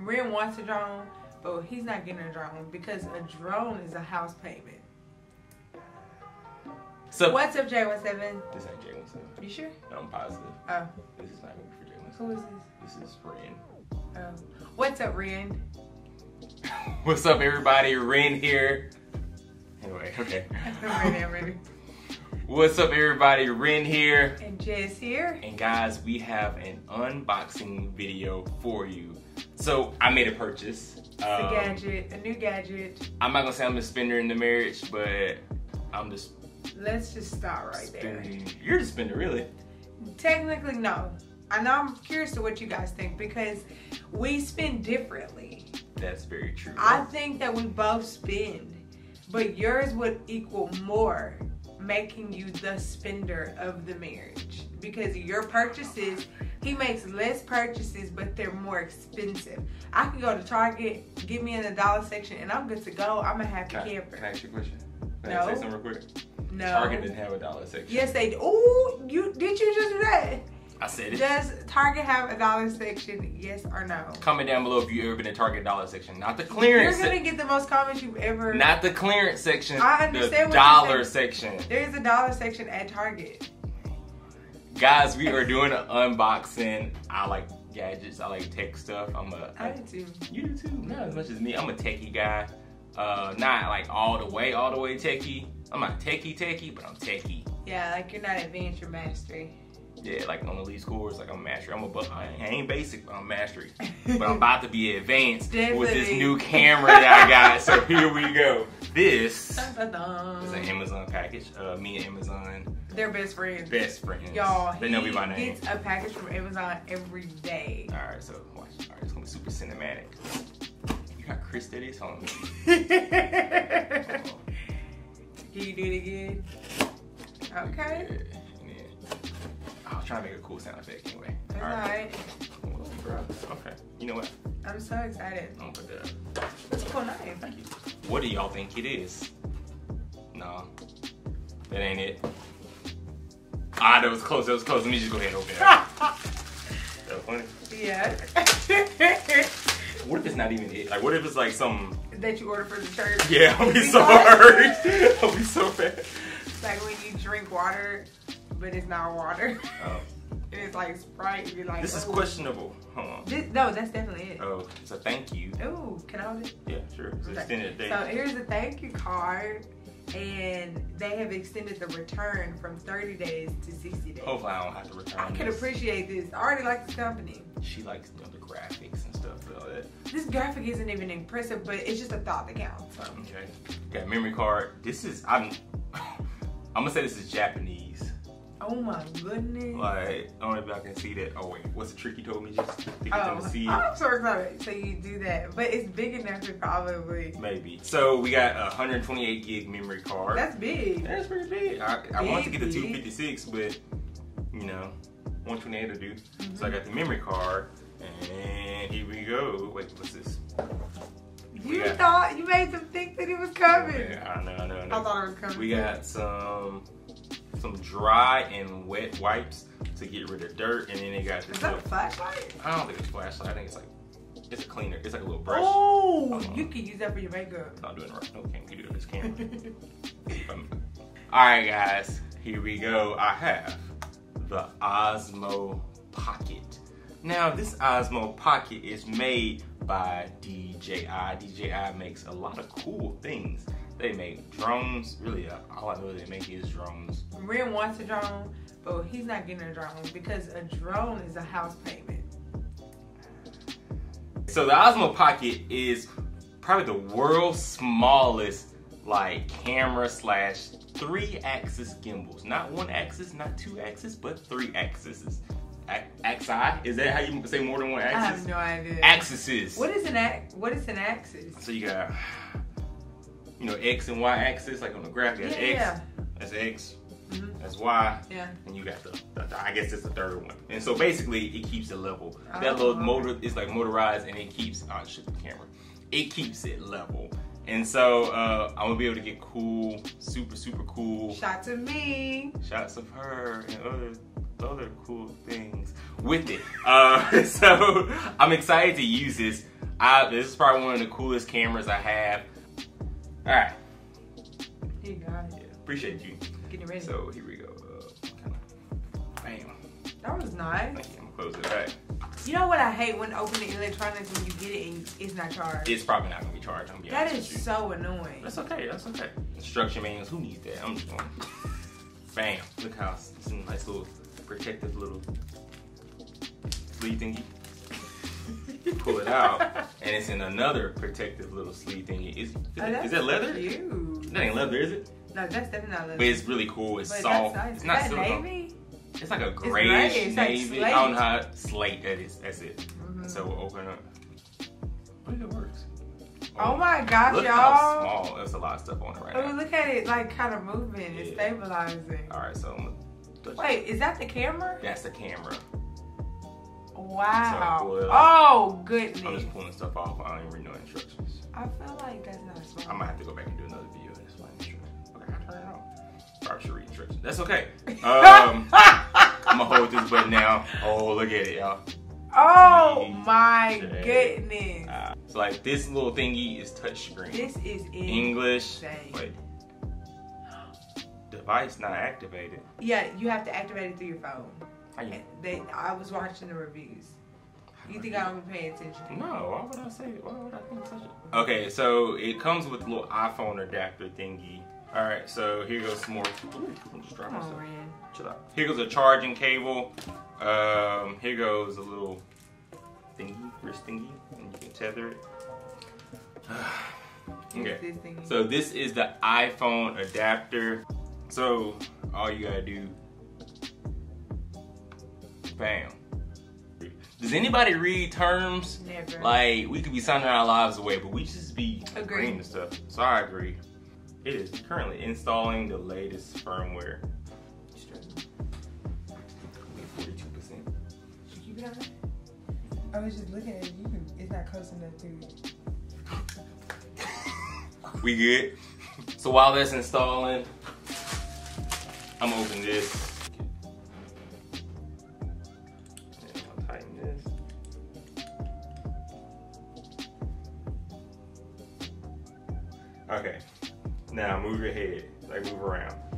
Ren wants a drone, but he's not getting a drone because a drone is a house payment. So What's up, J17? This ain't Jay Winston. You sure? I'm positive. Oh, This is not gonna be for Jay who Winston. is this? This is Ren. Oh. What's up, Ren? What's up, everybody? Ren here. Anyway, okay. I'm ready, I'm ready. What's up, everybody? Ren here. And Jess here. And guys, we have an unboxing video for you. So I made a purchase. It's a Um, gadget, a new gadget. I'm not gonna say I'm the spender in the marriage, but I'm just. Let's just start right there. You're the spender, really. Technically, no. I know I'm curious to what you guys think because we spend differently. That's very true. I think that we both spend, but yours would equal more, making you the spender of the marriage. Because your purchases, he makes less purchases, but they're more expensive. I can go to Target, get me in the dollar section, and I'm good to go. I'm a happy can, I, camper. can I ask you a question? Can I No. say something real quick? no. Target didn't have a dollar section. Yes, they do. Ooh, you did you just do that? I said it. Does Target have a dollar section? Yes or no? Comment down below if you've ever been in Target dollar section, not the clearance. You're gonna get the most comments you've ever. not the clearance section. I understand the what you're dollar saying. section. There is a dollar section at Target. Guys, we are doing an unboxing. I like gadgets. I like tech stuff. I'm a. I do too. You do too. Not as much as me. I'm a techie guy. Uh, not like all the way, all the way techie. I'm not techie techie, but I'm techie. Yeah, like you're not advanced, you're mastery. Yeah, like on the lead scores, like I'm a master. I'm a bu- I ain't basic, but I'm mastery. But I'm about to be advanced with this new camera that I got. So here we go. This is an Amazon package. Uh, me and Amazon They're best friends. best friends. Y'all, they he know me by name. gets a package from Amazon every day. All right, so watch. All right, it's gonna be super cinematic. You got Chris Steady on. Can you do it again? Okay. I was trying to make a cool sound effect anyway. That's All right. alright. Okay. You know what? I'm so excited. I'm gonna put that up. That's a cool name. Thank you. What do y'all think it is? No, that ain't it. Ah, that was close. That was close. Let me just go ahead and open it. that was funny. Yeah. What if it's not even it? Like, what if it's like some? that you order for the church. Yeah, I'll be so hurt. I'll be so bad. It's like when you drink water, but it's not water. Oh, and it's like Sprite. You're like, this is "Oh." questionable. Hold on. This, no, that's definitely it. Oh, it's a thank you. Ooh, can I hold it? Yeah, sure. It's Okay. extended day. So here's a thank you card, and they have extended the return from 30 days to 60 days. Oh, Hopefully, I don't have to return. I can appreciate this. I already like this company. She likes you know, the graphics and stuff that. This graphic isn't even impressive, but it's just a thought that counts. So. Okay. Got memory card. This is I'm. I'm gonna say this is Japanese. Oh my goodness. Like I don't know if y'all can see that. Oh wait, what's the trick you told me? Just to get them Oh, to see it. I'm so excited. So you do that, but it's big enough to probably. Maybe. So we got a 128 gig memory card. That's big. That's pretty big. I, I want to get the big. 256, but you know, 128 will do. Mm-hmm. So I got the memory card, and here we go. Wait, what's this? You got- thought you made them think that it was coming. Yeah, I know, I know, I know. I thought it was coming. We got some some dry and wet wipes to get rid of dirt, and then they got Is this. that a Little, flashlight? I don't think it's a flashlight. I think it's like it's a cleaner. It's like a little brush. Oh, Uh-huh. you can use that for your makeup. Not doing it right. No, can't do it. this camera. All right, guys. Here we go. I have the Osmo Pocket. Now, this Osmo Pocket is made by DJI. DJI makes a lot of cool things. They make drones. Really, uh, all I know they make is drones. Ren wants a drone, but he's not getting a drone because a drone is a house payment. So the Osmo Pocket is probably the world's smallest like camera slash three axis gimbals. Not one axis, not two axis, but three axes. Axi? Is that how you say more than one I axis? have no idea. Axes. What is an ax? What is an axis? So you got you know X and Y axis, like on the graph, Yeah, X, yeah. that's X, Mhm. that's Y, Yeah. and you got the, the, the- I guess it's the third one. And so basically, it keeps it level. Oh, that little motor is like motorized, and it keeps. Oh shit, the camera. It keeps it level. And so uh, I'm gonna be able to get cool, super super cool Shots of me. shots of her and other other cool things with it. Uh, so I'm excited to use this. I this is probably one of the coolest cameras I have. All right. You got it. Yeah, appreciate you. Getting ready. So here we go. Uh, bam. that was nice. Thank you. I'm gonna close it back. You know what I hate when opening electronics when you get it and it's not charged. It's probably not gonna be charged. I'm gonna be that is so annoying. That's okay. That's okay. Instruction manuals. Who needs that? I'm just going. Bam. Look how it's a nice little protective little sleeve thingy. Pull it out, and it's in another protective little sleeve thingy. Is, is, Oh, it- that's that leather? Cute. That ain't leather, is it? No, that's definitely not leather. But it's really cool. It's But soft. that's nice. It's Is not that silicone. navy? It's like a grayish It's like navy. slate. I don't know how slate that is. That's it. Mhm. So we'll open up. Look, it works. Oh my gosh, Look y'all. how small. There's a lot of stuff on it right Oh, now. look at it, like kind of moving. It's stabilizing. All right, so I'm gonna Wait, is that the camera? That's the camera. Wow. So, well, oh goodness. I'm just pulling stuff off. I don't even read no instructions. I feel like that's not smart. I might have to go back and do another video and explain instructions. Okay, I turn it on. Probably should read instructions. That's okay. Um, I'm gonna hold this button now. Oh, look at it, y'all. oh my Okay. goodness. Uh, so like this little thingy is touch screen. This is English. insane. Wait. Device not activated. Yeah, you have to activate it through your phone. How you? They, I was watching the reviews. You think I don't be paying attention? No, why would I say Why would I think such a... Okay, so it comes with a little iPhone adapter thingy. Alright, so here goes some more. Ooh, I'm just dropping Come stuff. Chill out. Here goes a charging cable. Um, here goes a little thingy, wrist thingy, and you can tether it. okay. This. So this is the iPhone adapter. So all you gotta do, bam. Does anybody read terms? Never. Like we could be signing our lives away, but we just be Agree. agreeing to stuff. So I agree. It is currently installing the latest firmware. Forty-two percent. Should you keep it on? I was just looking at you. It's not close enough to. We good. So while that's installing, I'm gonna open this. This. Okay. Now move your head. Like move around.